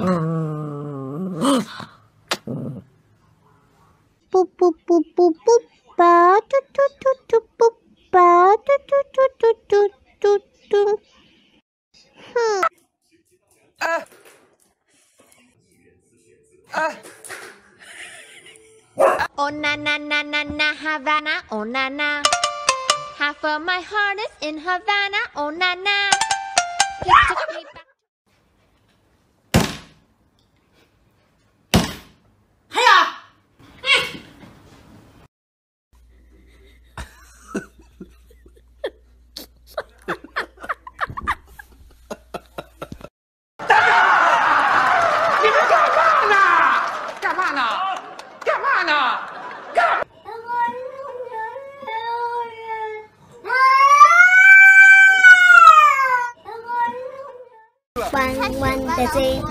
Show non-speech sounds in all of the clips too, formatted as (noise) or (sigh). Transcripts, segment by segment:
ba ba Hmm. Ah. Ah. Oh na na na na na Havana, oh na na. Half of my heart is in Havana, oh na na.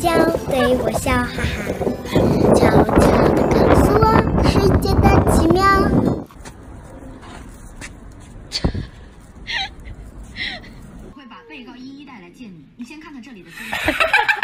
笑对我笑哈哈，悄悄地告诉我世界的奇妙。我会把被告一一带来见你，你先看看这里的资料。(laughs)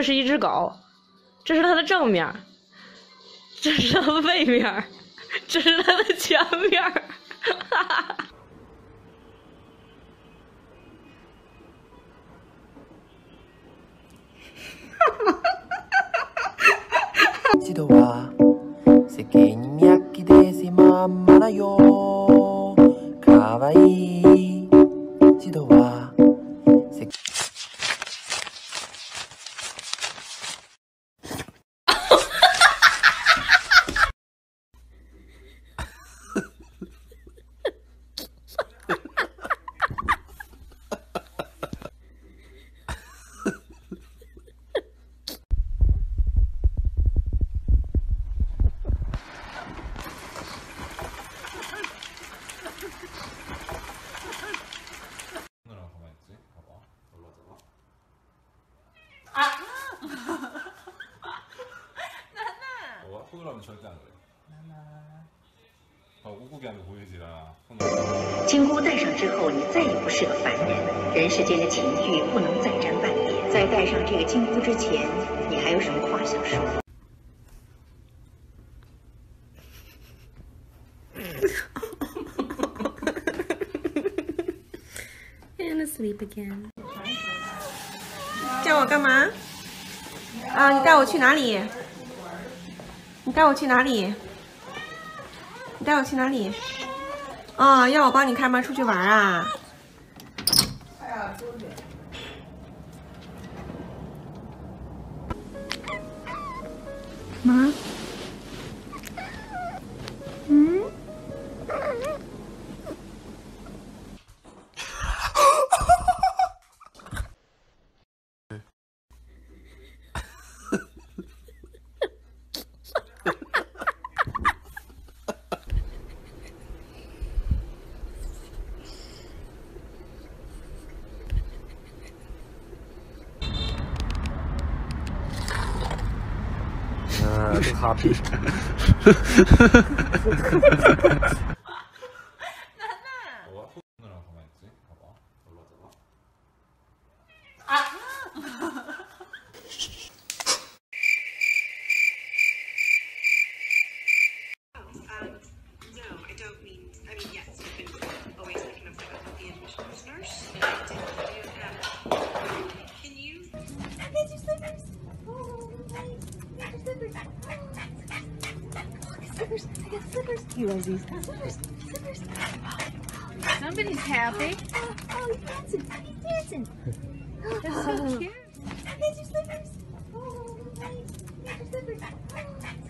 这是一只狗，这是它的正面，这是它的背面，这是它的前面。哈哈。一度は世間に脈気でまんまだよかわいい一度は 金箍戴上之后，你再也不是个凡人，人世间的情欲不能再沾半点。在戴上这个金箍之前，你还有什么话想说？哈哈哈哈哈哈！s l e e p again。叫我干嘛？啊，你带我去哪里？你带我去哪里？你带我去哪里？啊，要我帮你开门出去玩啊？妈。哈皮，哈哈哈哈哈！楠楠，啊！you, Aziz. Somebody's happy. Oh, (laughs) oh, he's dancing. He's dancing. That's so cute. There's your slippers. Oh, there's your slippers. Oh,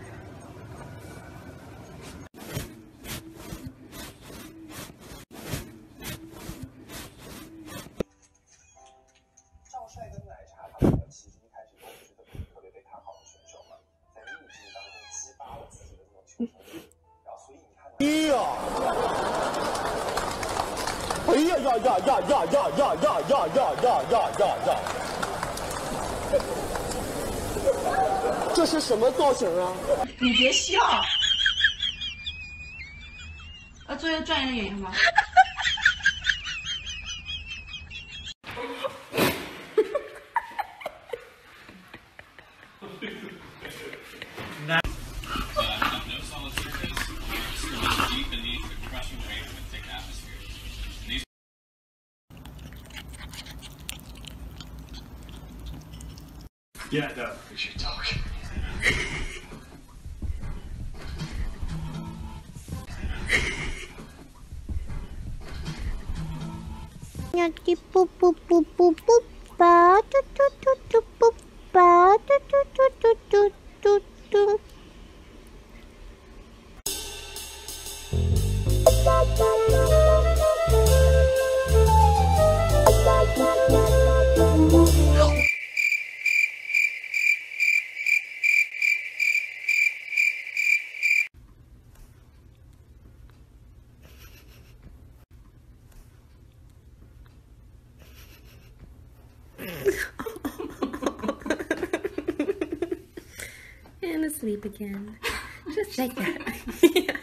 呀呀呀呀呀呀呀呀呀呀呀呀！呀！这是什么造型啊？你别笑！啊，作一个专业的演员吗？哈哈哈哈爸爸，兔兔。sleep again. (laughs) Just like that. yeah.